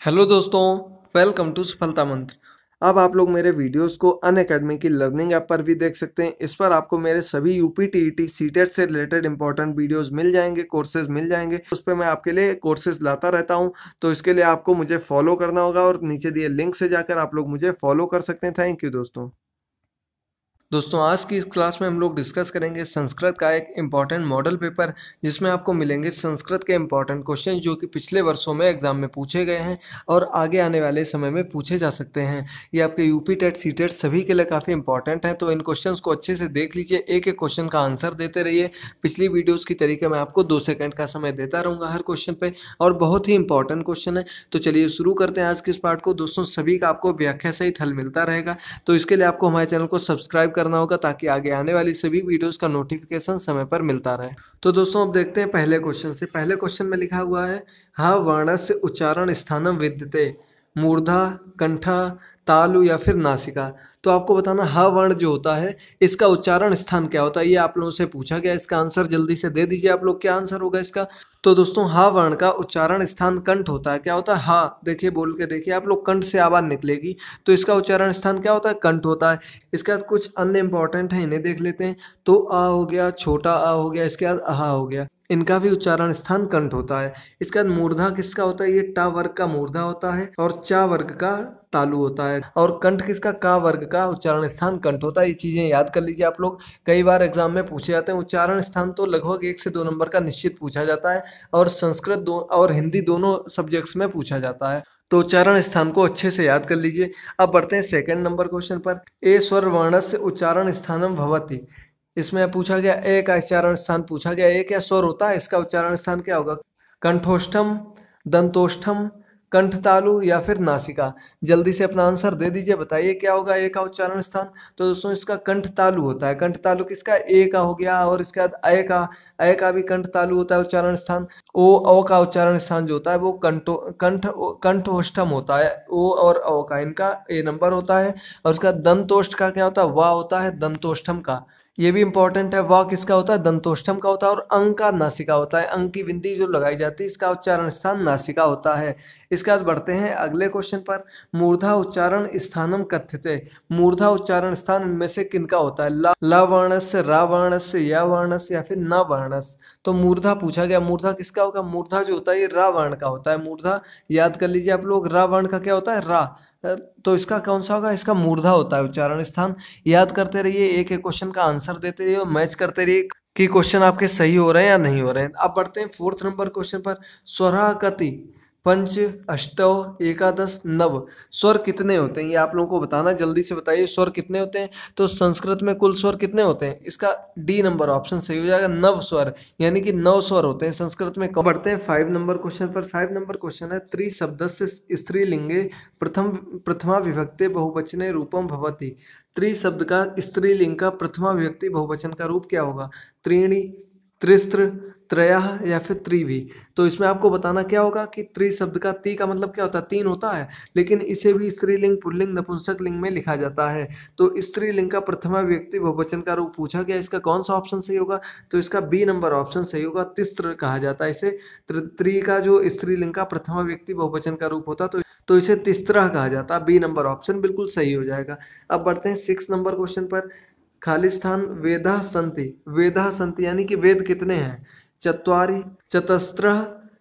Hello दोस्तों welcome to सफलता मंत्र अब आप लोग मेरे वीडियोस को अन अकेडमी की लर्निंग ऐप पर भी देख सकते हैं। इस पर आपको मेरे सभी U P T T C TET से रिलेटेड इंपॉर्टेंट वीडियोस मिल जाएँगे कोर्सेज मिल जाएँगे। उस पर मैं आपके लिए कोर्सेज लाता रहता हूँ। तो इसके लिए आपको मुझे फॉलो करना होगा और नीचे दिए लिंक से जाकर आप लोग मुझे फॉलो कर सकते हैं। थैंक यू दोस्तों। दोस्तों, आज की इस क्लास में हम लोग डिस्कस करेंगे संस्कृत का एक इंपॉर्टेंट मॉडल पेपर जिसमें आपको मिलेंगे संस्कृत के इंपॉर्टेंट क्वेश्चन जो कि पिछले वर्षों में एग्ज़ाम में पूछे गए हैं और आगे आने वाले समय में पूछे जा सकते हैं। ये आपके यूपी टेट सी टेट सभी के लिए काफ़ी इंपॉर्टेंट है तो इन क्वेश्चन को अच्छे से देख लीजिए एक एक क्वेश्चन का आंसर देते रहिए। पिछली वीडियोज़ की तरीके मैं आपको दो सेकेंड का समय देता रहूँगा हर क्वेश्चन पर और बहुत ही इंपॉर्टेंट क्वेश्चन है। तो चलिए शुरू करते हैं आज के इस पार्ट को। दोस्तों, सभी का आपको व्याख्या सहित हल मिलता रहेगा। तो इसके लिए आपको हमारे चैनल को सब्सक्राइब करना होगा ताकि आगे आने वाली सभी वीडियोस का नोटिफिकेशन समय पर मिलता रहे। तो दोस्तों, अब देखते हैं पहले क्वेश्चन से। पहले क्वेश्चन में लिखा हुआ है, हा, वर्णस्य उच्चारण स्थानम विद्यते। मूर्धा, कंठा, तालु या फिर नासिका। तो आपको बताना, ह वर्ण जो होता है, इसका उच्चारण स्थान क्या होता है? ये आप लोगों से पूछा गया, इसका आंसर जल्दी से दे दीजिए, आप लोग क्या आंसर होगा इसका? तो दोस्तों, हा वर्ण का उच्चारण स्थान कंठ होता है। क्या होता है? हा। देखिए, बोल के देखिए, आप लोग कंठ से आवाज़ निकलेगी। तो इसका उच्चारण स्थान क्या होता है? कंठ होता है। इसके बाद कुछ अन्य इंपॉर्टेंट है, इन्हें देख लेते हैं। तो आ हो गया, छोटा आ हो गया, इसके बाद अहा हो गया। इनका भी उच्चारण स्थान कंठ होता है। इसके बाद मूर्धा किसका होता है? ये टा वर्ग का मूर्धा होता है और चा वर्ग का तालु होता है। और कंठ किसका? का वर्ग का उच्चारण स्थान कंठ होता है। ये चीज़ें याद कर लीजिए आप लोग। कई बार एग्ज़ाम में पूछे जाते हैं। उच्चारण स्थान तो लगभग एक से दो नंबर का निश्चित पूछा जाता है और संस्कृत दो और हिंदी दोनों सब्जेक्ट्स में पूछा जाता है। तो उच्चारण स्थान को अच्छे से याद कर लीजिए। अब बढ़ते हैं सेकंड नंबर क्वेश्चन पर। ए स्वर वर्ण से उच्चारण स्थानम भवती। इसमें पूछा गया ए का उच्चारण स्थान, पूछा गया ए क्या स्वर होता है, इसका उच्चारण स्थान क्या होगा? कंठोष्ठम, दंतोष्ठम कंठ तालु या फिर नासिका? जल्दी से अपना आंसर दे दीजिए, बताइए क्या होगा ए का उच्चारण स्थान? तो दोस्तों, इसका कंठ तालु होता है। कंठ तालु किसका? ए का हो गया और इसके बाद अय का। अय का भी कंठ तालु होता है उच्चारण स्थान। ओ ओ का उच्चारण स्थान जो होता है, वो कंठो, कंठ कंठोष्ठम होता है। ओ और ओ का इनका ए नंबर होता है। और उसका दंतोष्ठ का क्या होता है? वाह होता है, दंतोष्ठम का। ये भी इंपॉर्टेंट है, वाक किसका होता है, दंतोष्टम का होता है और अंग का नासिका होता है। अंग की बिंदी जो लगाई जाती है, इसका उच्चारण स्थान नासिका होता है। इसके बाद बढ़ते हैं अगले क्वेश्चन पर। मूर्धा उच्चारण स्थानम कथ्यते। मूर्धा उच्चारण स्थान इनमें से किनका होता है? ला वर्णस रा वर्णस या वर्णस या फिर न वर्णस तो मूर्धा पूछा गया, मूर्धा किसका होगा? मूर्धा जो होता है, ये रा वर्ण का होता है। मूर्धा, याद कर लीजिए आप लोग, रा वर्ण का क्या होता है? रा। तो इसका कौन सा होगा? इसका मूर्धा होता है, उच्चारण स्थान। याद करते रहिए, एक एक क्वेश्चन का आंसर देते रहिए और मैच करते रहिए कि क्वेश्चन आपके सही हो रहे हैं या नहीं हो रहे हैं। अब बढ़ते हैं फोर्थ नंबर क्वेश्चन पर। स्वराकति पंच, अष्ट, एकादश, नव। स्वर कितने होते हैं? ये आप लोगों को बताना जल्दी से बताइए, स्वर कितने होते हैं? तो संस्कृत में कुल स्वर कितने होते हैं? इसका डी नंबर ऑप्शन सही हो जाएगा। नव स्वर, यानी कि नौ स्वर होते हैं संस्कृत में। कब बढ़ते हैं? फाइव नंबर क्वेश्चन पर। फाइव नंबर क्वेश्चन है। त्रिशब्द से स्त्रीलिंगे, प्रथम, प्रथमा विभक्ति बहुवचने रूपम भवती। त्रिशब्द का स्त्रीलिंग का प्रथमा विभक्ति बहुवचन का रूप क्या होगा? त्रीणी, त्रिस्त्र त्रया या फिर त्रिवी तो इसमें आपको बताना क्या होगा कि त्रि शब्द का ती का मतलब क्या होता है? तीन होता है, लेकिन इसे भी स्त्रीलिंग, पुल्लिंग, नपुंसक लिंग में लिखा जाता है। तो स्त्रीलिंग का प्रथमा व्यक्ति बहुवचन का रूप पूछा गया। इसका कौन सा ऑप्शन सही होगा? तो इसका बी नंबर ऑप्शन सही होगा। तिस्त्र कहा जाता है इसे। त्रि का जो स्त्रीलिंग का प्रथमा व्यक्ति बहुवचन का रूप होता तो तो इसे तिस्त्र कहा जाता। है बी नंबर ऑप्शन बिल्कुल सही हो जाएगा। अब बढ़ते हैं सिक्स नंबर क्वेश्चन पर। खालिस्तान वेदा संति। वेदा संति यानी कि वेद कितने हैं? चतवारी चतस्त्र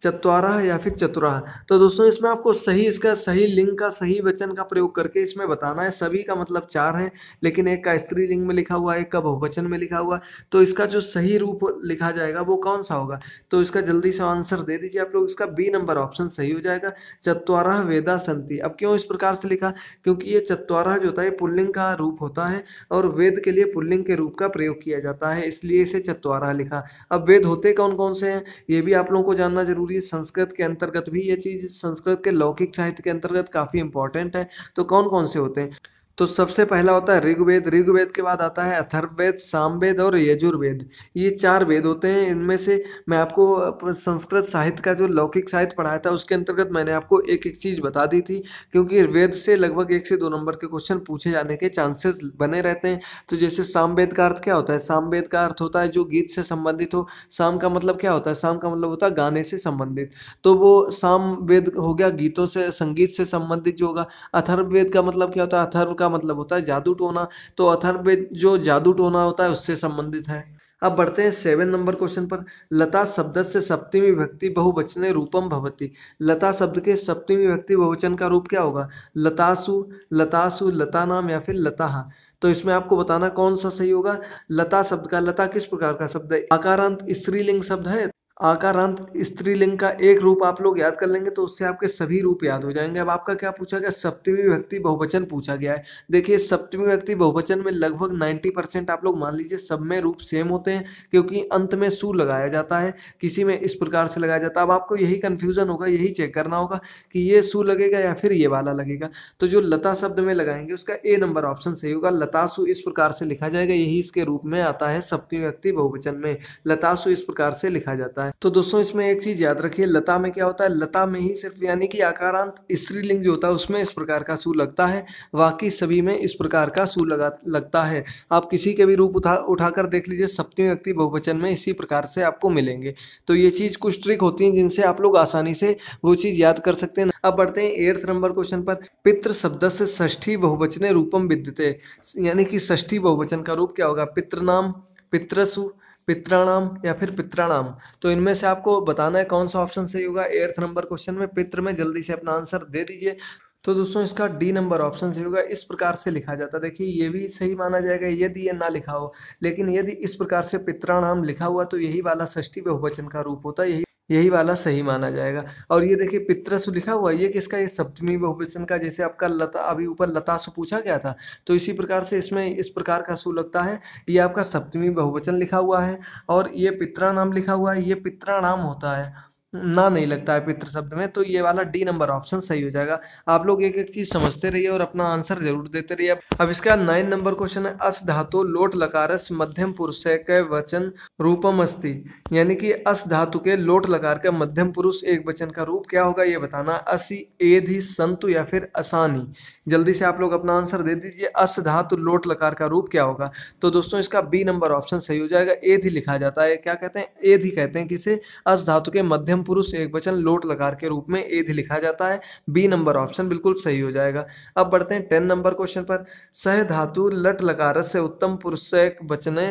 चतवारा या फिर चतुराह। तो दोस्तों, इसमें आपको सही इसका सही लिंग का, सही वचन का प्रयोग करके इसमें बताना है। सभी का मतलब चार है, लेकिन एक का स्त्री लिंग में लिखा हुआ है, एक का बहुवचन में लिखा हुआ। तो इसका जो सही रूप लिखा जाएगा वो कौन सा होगा? तो इसका जल्दी से आंसर दे दीजिए आप लोग। इसका बी नंबर ऑप्शन सही हो जाएगा। चतवारा वेदा संति। अब क्यों इस प्रकार से लिखा? क्योंकि ये चतवारा जो होता है पुल्लिंग का रूप होता है और वेद के लिए पुल्लिंग के रूप का प्रयोग किया जाता है, इसलिए इसे चतवारा लिखा। अब वेद होते कौन कौन से हैं, ये भी आप लोगों को जानना ज़रूरी है संस्कृत के अंतर्गत भी ये चीज़, संस्कृत के लौकिक साहित्य के अंतर्गत काफ़ी इंपॉर्टेंट है। तो कौन कौन से होते हैं? तो सबसे पहला होता है ऋग्वेद। ऋग्वेद के बाद आता है अथर्ववेद, सामवेद और यजुर्वेद। ये चार वेद होते हैं। इनमें से मैं आपको संस्कृत साहित्य का जो लौकिक साहित्य पढ़ाया था, उसके अंतर्गत मैंने आपको एक एक चीज़ बता दी थी, क्योंकि वेद से लगभग एक से दो नंबर के क्वेश्चन पूछे जाने के चांसेस बने रहते हैं। तो जैसे सामवेद का अर्थ क्या होता है? सामवेद का अर्थ होता है जो गीत से संबंधित हो। साम का मतलब क्या होता है? साम का मतलब होता है गाने से संबंधित। तो वो साम वेद हो गया, गीतों से, संगीत से संबंधित जो होगा। अथर्ववेद का मतलब क्या होता है? अथर्व का मतलब होता है जादू टोना तो अथर्ववेद जो जादू टोना होता है उससे संबंधित है। अब बढ़ते हैं सेवन नंबर क्वेश्चन पर। लता शब्द से सप्तमी विभक्ति बहुवचने रूपम भवती। लता शब्द के सप्तमी विभक्ति बहुवचन का रूप क्या होगा? लतासु लतासु लता नाम या फिर लता तो इसमें आपको बताना कौन सा सही होगा? लता शब्द का, लता किस प्रकार का शब्द है? आकारांत स्त्रीलिंग शब्द है? आकारांत स्त्रीलिंग का एक रूप आप लोग याद कर लेंगे तो उससे आपके सभी रूप याद हो जाएँगे। अब आपका क्या पूछा गया? सप्तमी व्यक्ति बहुवचन पूछा गया है। देखिए, सप्तमी व्यक्ति बहुवचन में लगभग 90 परसेंट आप लोग मान लीजिए सब में रूप सेम होते हैं, क्योंकि अंत में सु लगाया जाता है, किसी में इस प्रकार से लगाया जाता है। अब आपको यही कन्फ्यूज़न होगा, यही चेक करना होगा कि ये सु लगेगा या फिर ये वाला लगेगा। तो जो लता शब्द में लगाएँगे, उसका ए नंबर ऑप्शन सही होगा। लतासु इस प्रकार से लिखा जाएगा, यही इसके रूप में आता है सप्तमी व्यक्ति बहुवचन में। लतासु इस प्रकार से लिखा जाता है। है। तो दोस्तों, इसमें एक चीज़ याद रखिए, लता में क्या होता है? लता में ही सिर्फ़ यानी कि आकारांत स्त्रीलिंग जो होता है, उसमें इस प्रकार का सू लगता है। बाकी सभी में इस प्रकार का सू लगा, लगता है। आप किसी के भी रूप उठा, उठाकर देख लीजिए, सप्तमी व्यक्ति बहुवचन में इसी प्रकार से आपको मिलेंगे। तो ये चीज़ कुछ ट्रिक होती है, जिनसे आप लोग आसानी से वो चीज़ याद कर सकते हैं। अब बढ़ते हैं एर्थ नंबर क्वेश्चन पर। पितृ शब्द से ष्ठी बहुवचने रूपम विद्यते। यानी कि ष्ठी बहुवचन का रूप क्या होगा? पितृ नाम पितृसु पित्राणाम या फिर पित्राणाम। तो इनमें से आपको बताना है कौन सा ऑप्शन सही होगा। एर्थ नंबर क्वेश्चन में पित्र में जल्दी से अपना आंसर दे दीजिए। तो दोस्तों, इसका डी नंबर ऑप्शन सही होगा। इस प्रकार से लिखा जाता है। देखिए, ये भी सही माना जाएगा, यदि ये ना लिखा हो। लेकिन यदि इस प्रकार से पित्राणाम लिखा हुआ तो यही वाला षष्ठी बहुवचन का रूप होता है। यही यही वाला सही माना जाएगा। और ये देखिए, पितृसु लिखा हुआ ये किसका ये सप्तमी बहुवचन का, जैसे आपका लता, अभी ऊपर लता सु पूछा गया था तो इसी प्रकार से इसमें इस प्रकार का सु लगता है। ये आपका सप्तमी बहुवचन लिखा हुआ है, और ये पित्रा नाम लिखा हुआ है, ये पित्रा नाम होता है। ना नहीं लगता है पितृ शब्द में तो ये वाला डी नंबर ऑप्शन सही हो जाएगा। आप लोग एक एक चीज़ समझते रहिए और अपना आंसर ज़रूर देते रहिए। अब इसका नाइन नंबर क्वेश्चन है, अस धातु लोट लकारस मध्यम पुरुष के वचन रूपम अस्ति? यानी कि अस धातु के लोट लकार का मध्यम पुरुष एक वचन का रूप क्या होगा, ये बताना। असी, एधि, संतु या फिर असानी। जल्दी से आप लोग अपना आंसर दे दीजिए। अस धातु लोट लकार का रूप क्या होगा? तो दोस्तों, इसका बी नंबर ऑप्शन सही हो जाएगा। एधि लिखा जाता है। क्या कहते हैं? एधि कहते हैं किसे? अस धातु के मध्यम मध्यम पुरुष एक वचन लोट लकार के रूप में एध लिखा जाता है। बी नंबर ऑप्शन बिल्कुल सही हो जाएगा। अब बढ़ते हैं टेन नंबर क्वेश्चन पर। सह धातु लट लकार से उत्तम पुरुष से बचने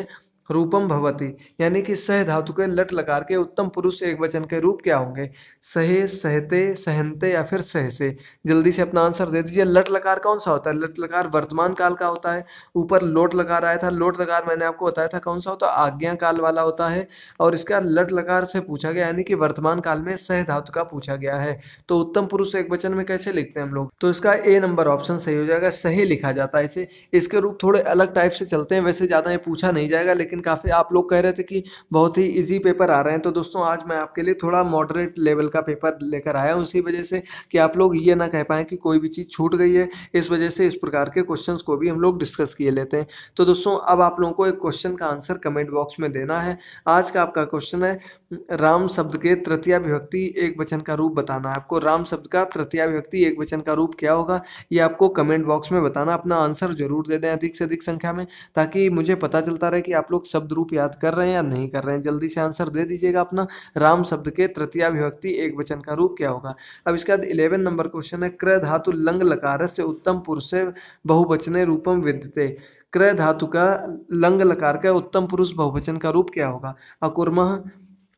रूपम भवती। यानी कि सह धातु के लट लकार के उत्तम पुरुष एक वचन के रूप क्या होंगे? सहे, सहते, सहनते या फिर सह से जल्दी से अपना आंसर दे दीजिए। लट लकार कौन सा होता है? लट लकार वर्तमान काल का होता है। ऊपर लोट लकार आया था। लोट लकार मैंने आपको बताया था कौन सा होता है? आज्ञा काल वाला होता है। और इसका लट लकार से पूछा गया, यानी कि वर्तमान काल में सह धातु का पूछा गया है। तो उत्तम पुरुष एक वचन में कैसे लिखते हैं हम लोग? तो इसका ए नंबर ऑप्शन सही हो जाएगा। सही लिखा जाता है इसे। इसके रूप थोड़े अलग टाइप से चलते हैं। वैसे ज़्यादा ये पूछा नहीं जाएगा, लेकिन लेकिन काफ़ी आप लोग कह रहे थे कि बहुत ही इजी पेपर आ रहे हैं। तो दोस्तों, आज मैं आपके लिए थोड़ा मॉडरेट लेवल का पेपर लेकर आया हूँ। उसी वजह से कि आप लोग ये ना कह पाएँ कि कोई भी चीज़ छूट गई है। इस वजह से इस प्रकार के क्वेश्चन को भी हम लोग डिस्कस किए लेते हैं। तो दोस्तों, अब आप लोगों को एक क्वेश्चन का आंसर कमेंट बॉक्स में देना है। आज का आपका क्वेश्चन है, राम शब्द के तृतीय विभक्ति एक वचन का रूप बताना। है आपको राम शब्द का तृतीय विभक्ति एक वचन का रूप क्या होगा, ये आपको कमेंट बॉक्स में बताना। अपना आंसर ज़रूर दे दें अधिक से अधिक संख्या में, ताकि मुझे पता चलता रहे कि आप लोग शब्द रूप याद कर रहे हैं या नहीं कर रहे हैं, जल्दी से आंसर दे दीजिएगा अपना। राम शब्द के तृतीय विभक्ति एक वचन का रूप क्या होगा? अब इसके बाद इलेवन नंबर क्वेश्चन है, क्रय धातु लंग लकार से उत्तम पुरुष से बहुवचने रूपम विद्यते। क्रय धातु का लंग लकार का उत्तम पुरुष बहुवचन का रूप क्या होगा? अकुर्म,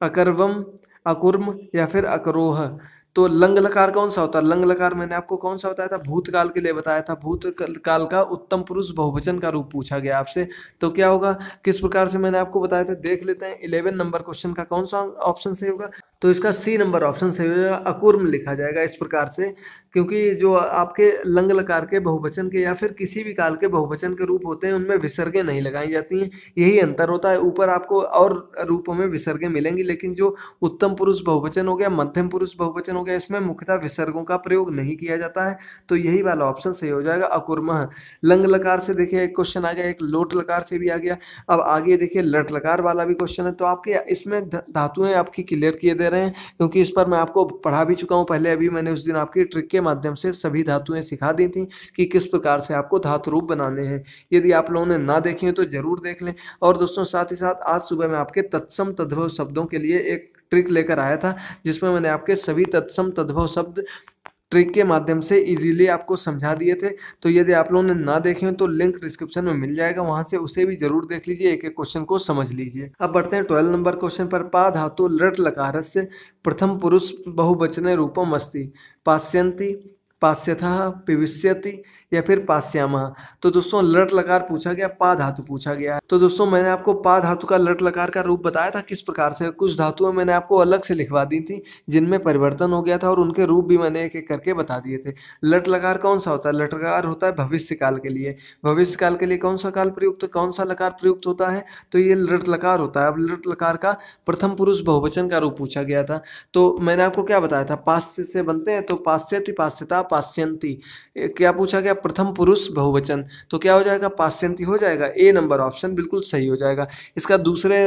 अकर्वम, अकुर्म या फिर अकरोह। तो लंग लकार कौन सा होता है? लंग लकार मैंने आपको कौन सा बताया था? भूतकाल के लिए बताया था। भूतकाल का उत्तम पुरुष बहुवचन का रूप पूछा गया आपसे। तो क्या होगा? किस प्रकार से मैंने आपको बताया था? देख लेते हैं। इलेवन नंबर क्वेश्चन का कौन सा ऑप्शन सही होगा? तो इसका सी नंबर ऑप्शन सही हो जाएगा, अकुर्म लिखा जाएगा इस प्रकार से, क्योंकि जो आपके लंग लकार के बहुवचन के या फिर किसी भी काल के बहुवचन के रूप होते हैं, उनमें विसर्गें नहीं लगाई जाती हैं। यही अंतर होता है। ऊपर आपको और रूपों में विसर्गें मिलेंगी, लेकिन जो उत्तम पुरुष बहुवचन हो गया, मध्यम पुरुष बहुवचन हो गया, इसमें मुख्यतः विसर्गों का प्रयोग नहीं किया जाता है। तो यही वाला ऑप्शन सही हो जाएगा, अकुर्म। लंग लकार से देखिए, एक क्वेश्चन आ गया, एक लोट लकार से भी आ गया। अब आगे देखिए, लट लकार वाला भी क्वेश्चन है। तो आपके इसमें धातुएँ आपकी क्लियर किए दे रहे हैं, क्योंकि इस पर मैं आपको पढ़ा भी चुका हूँ। पहले अभी मैंने उस दिन आपकी ट्रिक के माध्यम से सभी धातुएँ सिखा दी थी कि किस प्रकार से आपको धातु रूप बनाने हैं। यदि आप लोगों ने ना देखे हैं तो ज़रूर देख लें। और दोस्तों, साथ ही साथ, आज सुबह मैं आपके तत्सम तद्भव शब्दों के लिए एक ट्रिक लेकर आया था, जिसमें मैंने आपके सभी तत्सम तद्भव शब्द ट्रिक के माध्यम से इजीली आपको समझा दिए थे। तो यदि आप लोगों ने ना देखे हो तो लिंक डिस्क्रिप्शन में मिल जाएगा। वहाँ से उसे भी ज़रूर देख लीजिए एक एक क्वेश्चन को समझ लीजिए। अब बढ़ते हैं ट्वेल्व नंबर क्वेश्चन पर। पा धातु लट लकार से प्रथम पुरुष बहुवचने रूपम अस्ति। पाश्यंती पास्यथा पिविष्यति या फिर पास्यामा। तो दोस्तों, लट लकार पूछा गया, पा धातु पूछा गया। तो दोस्तों, मैंने आपको पा धातु का लट लकार का रूप बताया था, किस प्रकार से? कुछ धातुएँ मैंने आपको अलग से लिखवा दी थी, जिनमें परिवर्तन हो गया था और उनके रूप भी मैंने एक एक करके बता दिए थे। लट लकार कौन सा होता है? लट लकार होता है भविष्य काल के लिए। भविष्य काल के लिए कौन सा काल प्रयुक्त, कौन सा लकार प्रयुक्त होता है? तो ये लट लकार होता है। अब लट लकार का प्रथम पुरुष बहुवचन का रूप पूछा गया था। तो मैंने आपको क्या बताया था? पाश्य से बनते हैं तो पाश्यति पाश्यता पाश्यंती क्या पूछा गया? प्रथम पुरुष बहुवचन। तो क्या हो जाएगा? पाश्यंती हो जाएगा। ए नंबर ऑप्शन बिल्कुल सही हो जाएगा। इसका दूसरे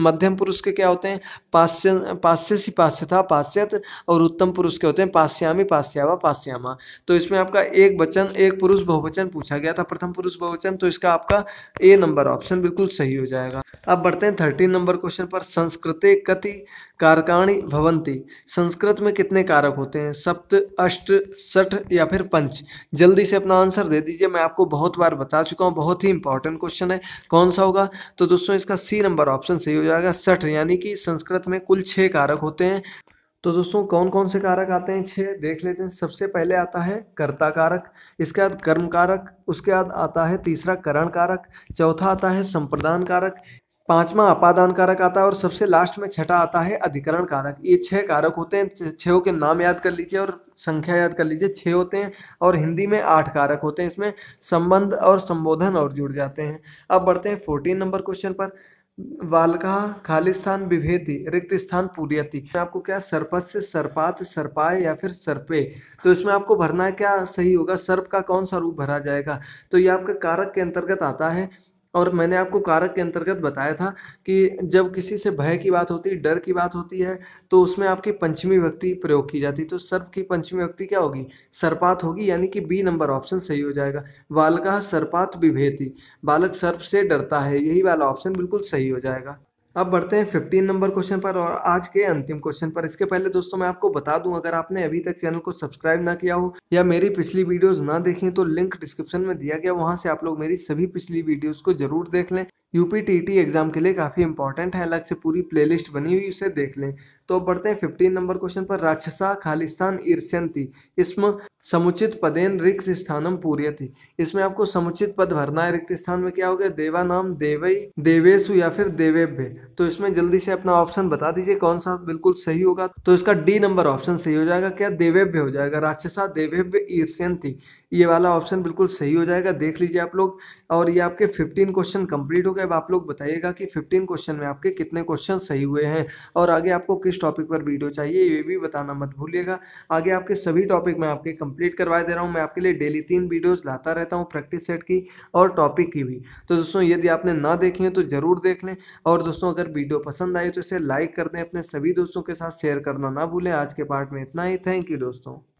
मध्यम पुरुष के क्या होते हैं? पाश्य पाश्य सी पाश्यथा पाश्यत और उत्तम पुरुष के होते हैं पाश्यामी पाश्यावा पाश्यामा तो इसमें आपका एक वचन, एक पुरुष बहुवचन पूछा गया था, प्रथम पुरुष बहुवचन तो इसका आपका ए नंबर ऑप्शन बिल्कुल सही हो जाएगा। अब बढ़ते हैं थर्टीन नंबर क्वेश्चन पर। संस्कृते कति कारकाणी भवंती संस्कृत में कितने कारक होते हैं? सप्त, अष्ट सठ या फिर पंच जल्दी से अपना आंसर दे दीजिए। मैं आपको बहुत बार बता चुका हूँ, बहुत ही इंपॉर्टेंट क्वेश्चन है। कौन सा होगा? तो दोस्तों, इसका सी नंबर ऑप्शन सही हो जाएगा सठ यानी कि संस्कृत में कुल छः कारक होते हैं। तो दोस्तों कौन कौन से कारक आते हैं छः देख लेते हैं। सबसे पहले आता है कर्ता कारक, इसके बाद कर्म कारक, उसके बाद आता है तीसरा करण कारक, चौथा आता है संप्रदान कारक पांचवा अपादान कारक आता है और सबसे लास्ट में छठा आता है अधिकरण कारक ये छह कारक होते हैं छो के नाम याद कर लीजिए और संख्या याद कर लीजिए, छह होते हैं और हिंदी में आठ कारक होते हैं। इसमें संबंध और संबोधन और जुड़ जाते हैं। अब बढ़ते हैं फोर्टीन नंबर क्वेश्चन पर। वालका खालिस्तान, विभेदी, रिक्त स्थान, पूरियति। आपको क्या सरपत से सरपात सरपाए या फिर सरपे? तो इसमें आपको भरना क्या सही होगा? सर्प का कौन सा रूप भरा जाएगा? तो ये आपके कारक के अंतर्गत आता है। और मैंने आपको कारक के अंतर्गत बताया था कि जब किसी से भय की बात होती है डर की बात होती है तो उसमें आपकी पंचमी व्यक्ति प्रयोग की जाती है। तो सर्प की पंचमी व्यक्ति क्या होगी? सर्पात होगी, यानी कि बी नंबर ऑप्शन सही हो जाएगा। बालक सर्पात विभेति, बालक सर्प से डरता है, यही वाला ऑप्शन बिल्कुल सही हो जाएगा। अब बढ़ते हैं फिफ्टीन नंबर क्वेश्चन पर और आज के अंतिम क्वेश्चन पर। इसके पहले दोस्तों मैं आपको बता दूँ, अगर आपने अभी तक चैनल को सब्सक्राइब ना किया हो या मेरी पिछली वीडियोस ना देखी तो लिंक डिस्क्रिप्शन में दिया गया, वहाँ से आप लोग मेरी सभी पिछली वीडियोस को ज़रूर देख लें। यूपी टी एग्ज़ाम के लिए काफ़ी इंपॉर्टेंट है। अलग से पूरी प्लेलिस्ट बनी हुई, उसे देख लें। तो अब बढ़ते हैं फिफ्टीन नंबर क्वेश्चन पर। राक्षसा, खालिस्तान ईर्ष्यंती इसमें समुचित पदेन रिक्त स्थानम पूर्यति। इसमें आपको समुचित पद भरना है। रिक्त स्थान में क्या हो गया? देवा नाम देवई देवेशु या फिर देवेभ्य। तो इसमें जल्दी से अपना ऑप्शन बता दीजिए कौन सा बिल्कुल सही होगा। तो इसका डी नंबर ऑप्शन सही हो जाएगा। क्या? देवेभ्य हो जाएगा। राक्षसा, देवेभ्य ईर्ष्यंती ये वाला ऑप्शन बिल्कुल सही हो जाएगा, देख लीजिए आप लोग। और ये आपके 15 क्वेश्चन कंप्लीट हो गए। अब आप लोग बताइएगा कि 15 क्वेश्चन में आपके कितने क्वेश्चन सही हुए हैं। और आगे आपको किस टॉपिक पर वीडियो चाहिए, ये भी बताना मत भूलिएगा। आगे आपके सभी टॉपिक मैं आपके कंप्लीट करवा दे रहा हूँ। मैं आपके लिए डेली तीन वीडियोज़ लाता रहता हूँ प्रैक्टिस सेट की और टॉपिक की भी। तो दोस्तों, यदि आपने ना देखी है तो ज़रूर देख लें। और दोस्तों, अगर वीडियो पसंद आई तो इसे लाइक कर दें। अपने सभी दोस्तों के साथ शेयर करना ना भूलें। आज के पार्ट में इतना ही। थैंक यू दोस्तों।